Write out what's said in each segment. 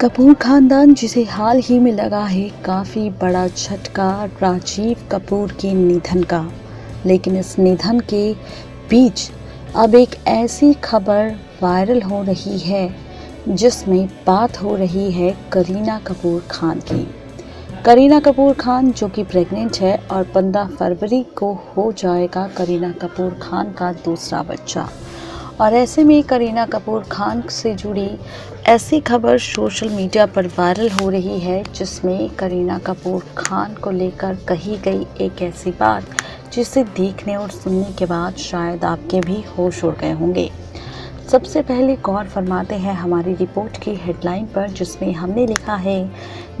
कपूर खानदान जिसे हाल ही में लगा है काफ़ी बड़ा झटका राजीव कपूर के निधन का। लेकिन इस निधन के बीच अब एक ऐसी खबर वायरल हो रही है, जिसमें बात हो रही है करीना कपूर खान की। करीना कपूर खान जो कि प्रेग्नेंट है और 15 फरवरी को हो जाएगा करीना कपूर खान का दूसरा बच्चा। और ऐसे में करीना कपूर खान से जुड़ी ऐसी खबर सोशल मीडिया पर वायरल हो रही है, जिसमें करीना कपूर खान को लेकर कही गई एक ऐसी बात, जिसे देखने और सुनने के बाद शायद आपके भी होश उड़ गए होंगे। सबसे पहले गौर फरमाते हैं हमारी रिपोर्ट की हेडलाइन पर, जिसमें हमने लिखा है,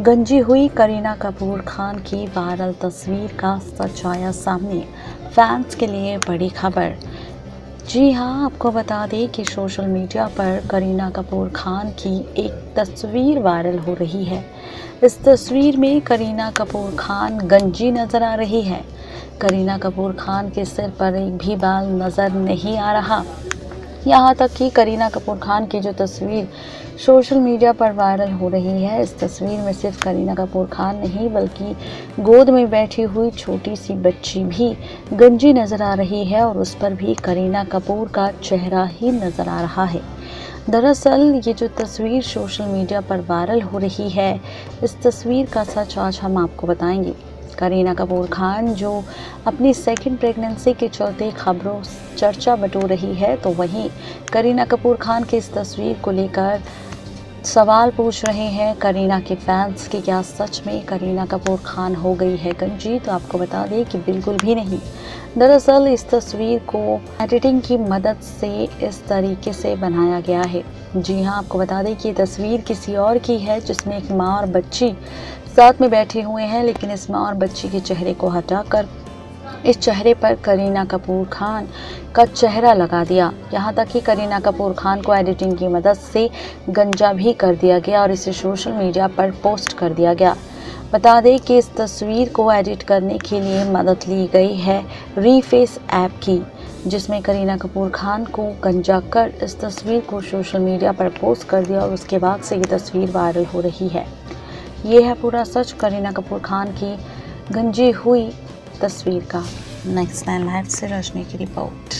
गंजी हुई करीना कपूर खान की वायरल तस्वीर का सच आया सामने, फैंस के लिए बड़ी खबर। जी हाँ आपको बता दें कि सोशल मीडिया पर करीना कपूर खान की एक तस्वीर वायरल हो रही है। इस तस्वीर में करीना कपूर खान गंजी नज़र आ रही है। करीना कपूर खान के सिर पर एक भी बाल नज़र नहीं आ रहा। यहाँ तक कि करीना कपूर खान की जो तस्वीर सोशल मीडिया पर वायरल हो रही है, इस तस्वीर में सिर्फ़ करीना कपूर खान नहीं, बल्कि गोद में बैठी हुई छोटी सी बच्ची भी गंजी नज़र आ रही है और उस पर भी करीना कपूर का चेहरा ही नज़र आ रहा है। दरअसल, ये जो तस्वीर सोशल मीडिया पर वायरल हो रही है, इस तस्वीर का सच आज हम आपको बताएँगे। करीना कपूर खान, जो अपनी सेकंड प्रेगनेंसी के चलते खबरों, चर्चा बटो रही है। तो वहीं करीना कपूर खान की इस तस्वीर को लेकर सवाल पूछ रहे हैं करीना के फैंस कि, क्या सच में करीना कपूर खान हो गई है गंजी? तो आपको बता दें कि बिल्कुल भी नहीं। दरअसल इस तस्वीर को एडिटिंग की मदद से इस तरीके से बनाया गया है। जी हाँ आपको बता दें कि तस्वीर किसी और की है जिसमें एक माँ और बच्ची साथ में बैठे हुए हैं, लेकिन इस माँ और बच्ची के चेहरे को हटाकर इस चेहरे पर करीना कपूर खान का चेहरा लगा दिया। यहाँ तक कि करीना कपूर खान को एडिटिंग की मदद से गंजा भी कर दिया गया और इसे सोशल मीडिया पर पोस्ट कर दिया गया। बता दें कि इस तस्वीर को एडिट करने के लिए मदद ली गई है रीफेस ऐप की, जिसमें करीना कपूर खान को गंजा कर इस तस्वीर को सोशल मीडिया पर पोस्ट कर दिया और उसके बाद से ये तस्वीर वायरल हो रही है। ये है पूरा सच, करीना कपूर खान की गंजी हुई तस्वीर का। नेक्स्ट टाइम लाइव से रोशनी की रिपोर्ट